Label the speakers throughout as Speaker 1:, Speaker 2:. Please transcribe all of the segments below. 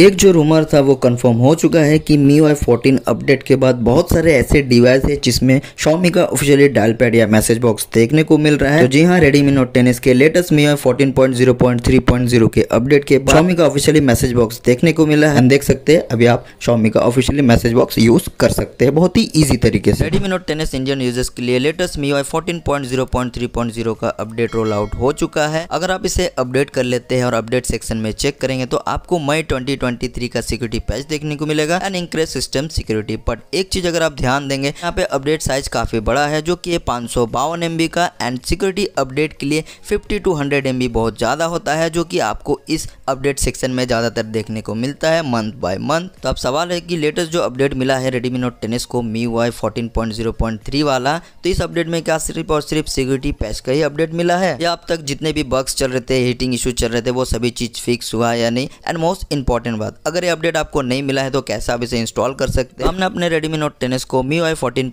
Speaker 1: एक जो रूमर था वो कंफर्म हो चुका है कि मी वाई फोर्टीन अपडेट के बाद बहुत सारे ऐसे डिवाइस है जिसमें Xiaomi का ऑफिशियली डायल पैड या मैसेज बॉक्स देखने को मिल रहा है। तो जी हाँ रेडमी नोट टेन के latest MIUI fourteen point zero point three point zero के अपडेट के बाद Xiaomi का ऑफिशियली मैसेज बॉक्स देखने को मिला है। हम देख सकते हैं, अभी आप Xiaomi का ऑफिशियली मैसेज बॉक्स यूज़ कर सकते हैं बहुत ही ईजी तरीके से। Redmi Note ten Indian users के लिए latest MIUI fourteen point zero point three point zero का अपडेट रोल आउट हो चुका है। अगर आप इसे अपडेट कर लेते हैं और अपडेट सेक्शन में चेक करेंगे तो आपको मई ट्वेंटी ट्वेंटी थ्री का सिक्योरिटी पैच देखने को मिलेगा and increase system security but एक चीज़ अगर आप ध्यान देंगे, यहाँ पे अपडेट साइज़ काफ़ी बड़ा है, जो कि पाँच सौ का एंड सिक्योरिटी अपडेट के लिए 50 टू 100 एम बहुत ज़्यादा होता है, जो कि आपको इस अपडेट सेक्शन में ज़्यादातर देखने को मिलता है मंथ बाय मंथ तो अब सवाल है कि लेटेस्ट जो अपडेट मिला है रेडमी नोट टेनिस को मी वाई फोर्टीन वाला तो इस अपडेट में क्या सिर्फ़ और सिर्फ़ सिक्योरिटी पैच का ही अपडेट मिला है? या अब तक जितने भी बग्स चल रहे थे हीटिंग इशू चल रहे थे, वो सभी चीज़ फिक्स हुआ या नहीं? एंड मोस्ट इंपॉर्टेंट बात अगर ये अपडेट आपको नहीं मिला है तो कैसे आप इसे इंस्टॉल कर सकते हैं? हमने अपने रेडमी नोट टेनिस को मी वाई फोर्टीन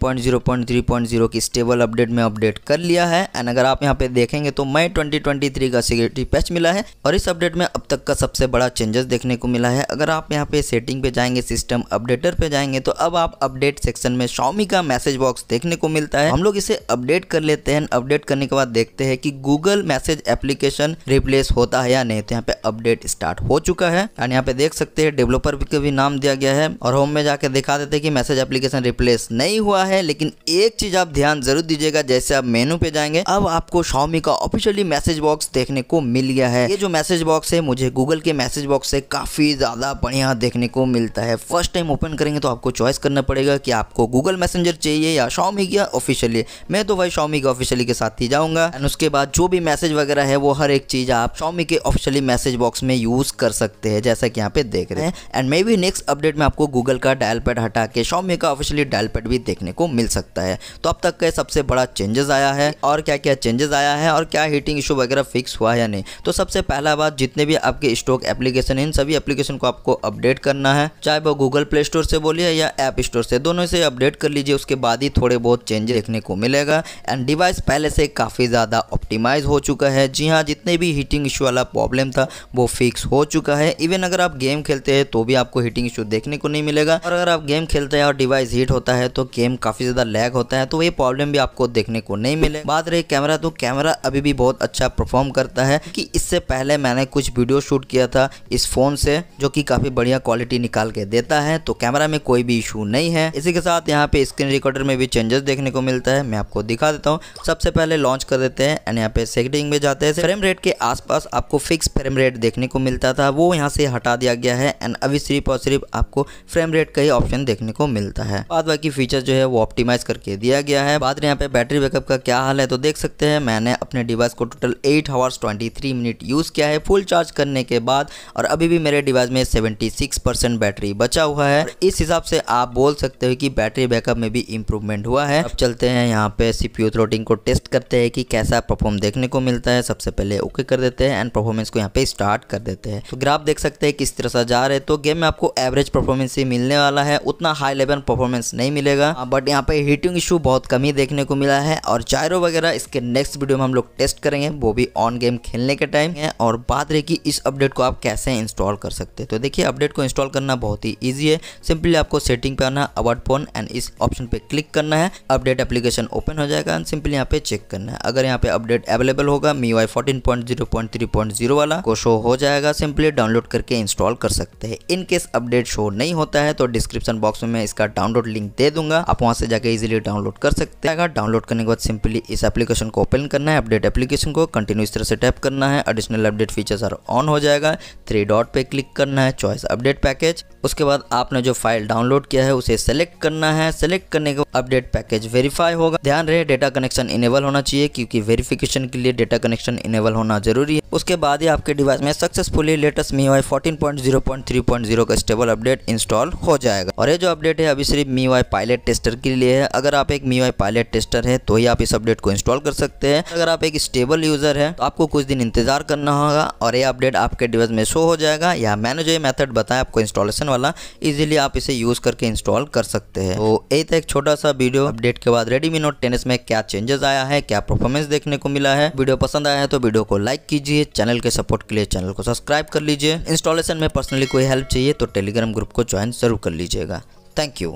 Speaker 1: की स्टेबल अपडेट में अपडेट कर लिया है। एंड अगर आप यहाँ पे देखेंगे तो मई 2023 का सिक्योरिटी पैच मिला है और इस अपडेट में अब तक का सबसे बड़ा चेंजेस देखने को मिला है। अगर आप यहाँ पे सेटिंग पे जाएँगे सिस्टम अपडेटर पे जाएँगे तो अब आप अपडेट सेक्शन में शॉमी का मैसेज बॉक्स देखने को मिलता है। हम लोग इसे अपडेट कर लेते हैं। अपडेट करने के बाद देखते हैं कि गूगल मैसेज एप्लीकेशन रिप्लेस होता है या नहीं। तो यहाँ पे अपडेट स्टार्ट हो चुका है। एंड यहाँ पे देख सकते हैं डेवलपर का भी नाम दिया गया है और होम में जाकर दिखा देते हैं कि मैसेज एप्लीकेशन रिप्लेस नहीं हुआ है, लेकिन एक चीज़ आप ध्यान ज़रूर दीजिएगा, जैसे आप मेनू पे जाएँगे, अब आपको Xiaomi का ऑफिशियली मैसेज बॉक्स देखने को मिल गया है। ये जो मैसेज बॉक्स है, मुझे गूगल के मैसेज बॉक्स से काफ़ी ज़्यादा बढ़िया देखने को मिलता है। फ़र्स्ट टाइम ओपन करेंगे तो आपको चॉइस करना पड़ेगा कि आपको गूगल मैसेंजर चाहिए या Xiaomi या ऑफिशियली मैं तो भाई Xiaomi के ऑफिशियली के साथ ही जाऊँगा। एंड उसके बाद जो भी मैसेज वगैरह है, वो हर एक चीज़ आप Xiaomi के ऑफिशियली मैसेज बॉक्स में यूज़ कर सकते हैं। जैसा कि यहाँ पे देख रहे हैं। And may be next update में आपको गूगल का डायल पैड हटा के शॉमी का ऑफिशियली डायल पैड भी देखने को मिल सकता है। तो अब तक का सबसे बड़ा चेंजेस आया है और क्या क्या चेंजेस आया है और क्या हीटिंग इशू वगैरह फिक्स हुआ या नहीं। तो सबसे पहला बात, जितने भी आपके स्टॉक एप्लीकेशन इन सभी एप्लीकेशन को आपको अपडेट करना है। चाहे वो गूगल प्ले स्टोर से बोलिए या ऐप स्टोर से, दोनों से अपडेट कर लीजिए, उसके बाद ही थोड़े बहुत चेंज देखने को मिलेगा। एंड डिवाइस पहले से काफ़ी ज़्यादा ऑप्टिमाइज हो चुका है। जी हाँ जितने भी हीटिंग इशू वाला प्रॉब्लम था, वो फिक्स हो चुका है। इवन अगर आप गेम खेलते हैं तो भी आपको हीटिंग इशू देखने को नहीं मिलेगा। और अगर आप गेम खेलते हैं और डिवाइस हीट होता है तो गेम काफ़ी ज़्यादा लैग होता है तो ये प्रॉब्लम भी आपको देखने को नहीं मिले। बात रही कैमरा तो कैमरा अभी भी बहुत अच्छा परफॉर्म करता है, कि इससे पहले मैंने कुछ वीडियो शूट किया था इस फ़ोन से, जो कि काफ़ी बढ़िया क्वालिटी निकाल के देता है तो कैमरा में कोई भी इशू नहीं है। इसी के साथ यहाँ पे स्क्रीन रिकॉर्डर में भी चेंजेस देखने को मिलता है, मैं आपको दिखा देता हूँ। सबसे पहले लॉन्च कर देते हैं एंड यहाँ पे सेटिंग में जाते हैं। फ्रेम रेट के आसपास आपको फिक्स फ्रेम रेट देखने को मिलता था, वो यहाँ से हटा दिया गया है एंड अभी सिर्फ़ और सिर्फ़ आपको फ्रेम रेट का ही ऑप्शन देखने को मिलता है। बाद बाकी फीचर जो है वो ऑप्टिमाइज करके दिया गया है। बाद यहाँ पे बैटरी बैकअप का क्या हाल है तो देख सकते हैं, मैंने अपने डिवाइस को total eight hours twenty minute use किया है फुल चार्ज करने के बाद और अभी भी मेरे डिवाइस में सेवेंटी बैटरी बचा हुआ है। इस हिसाब से आप बोल सकते हो कि बैटरी बैकअप में भी इंप्रूवमेंट हुआ है। अब चलते हैं यहाँ पे सीपीयू थ्रोटिंग को टेस्ट करते हैं कि कैसा परफॉर्म देखने को मिलता है। सबसे पहले ओके कर देते हैं एंड परफॉर्मेंस को यहाँ पे स्टार्ट कर देते हैं। तो ग्राफ देख सकते हैं किस तरह से जा रहे तो गेम में आपको एवरेज परफॉर्मेंस ही मिलने वाला है। उतना हाई लेवल परफॉर्मेंस नहीं मिलेगा। बट यहाँ पे हीटिंग इशू बहुत कम ही देखने को मिला है। और चायरो वगैरह, इसके नेक्स्ट वीडियो में हम लोग टेस्ट करेंगे। वो भी ऑन गेम खेलने के टाइम है। और बात रही कि इस अपडेट को आप कैसे इंस्टॉल कर सकते हैं। तो देखिए अपडेट को इंस्टॉल करना बहुत ही ईजी है। सिंपली आपको सेटिंग पे आना अबाउट फ़ोन एंड इस ऑप्शन पे क्लिक करना है। अपडेट एप्लीकेशन ओपन हो जाएगा एंड सिंपली यहाँ पे चेक करना है। अगर यहाँ पे अपडेट अवेलेबल होगा मी वाई वाला को शो हो जाएगा। सिंपली डाउनलोड करके इंस्टॉल कर सकते हैं। इन केस अपडेट शो नहीं होता है तो डिस्क्रिप्शन बॉक्स में मैं इसका डाउनलोड लिंक दे दूँगा। आप वहाँ से जाकर इजीली डाउनलोड कर सकते हैं। डाउनलोड करने के बाद सिंपली इस एप्लीकेशन को ओपन करना है। अपडेट एप्लीकेशन को कंटिन्यू इस तरह से टैप करना है। Additional update features are on हो जाएगा। थ्री डॉट पे क्लिक करना है। चॉइस अपडेट पैकेज उसके बाद आपने जो फ़ाइल डाउनलोड किया है, उसे सेलेक्ट करना है। सेलेक्ट करने के अपडेट पैकेज वेरीफाई होगा। ध्यान रहे डेटा कनेक्शन इनेबल होना चाहिए, क्योंकि वेरिफिकेशन के लिए डेटा कनेक्शन इनेबल होना ज़रूरी है। उसके बाद ही आपके डिवाइस में successfully latest MIUI fourteen का स्टेबल अपडेट इंस्टॉल हो जाएगा। और ये जो अपडेट है, अभी सिर्फ़ मी वाई पायलट टेस्टर के लिए है। अगर आप एक मी वाई पायलट टेस्टर है तो ही आप इस अपडेट को इंस्टॉल कर सकते हैं। अगर आप एक स्टेबल यूज़र है तो आपको कुछ दिन इंतज़ार करना होगा और ये अपडेट आपके डिवाइस में शो हो जाएगा। या मैंने जो ये मेथड बताया, आपको इंस्टॉलेशन वाला इजिली आप इसे यूज़ करके इंस्टॉल कर सकते हैं। तो यही था एक छोटा सा वीडियो अपडेट के बाद रेडमी नोट टेन में क्या चेंजेस आया है, क्या परफॉर्मेंस देखने को मिला है। वीडियो पसंद आया है तो वीडियो को लाइक कीजिए। चैनल के सपोर्ट के लिए चैनल को सब्सक्राइब कर लीजिए। इंस्टॉलेशन में पर्सनली कोई हेल्प चाहिए तो टेलीग्राम ग्रुप को ज्वाइन ज़रूर कर लीजिएगा। Thank you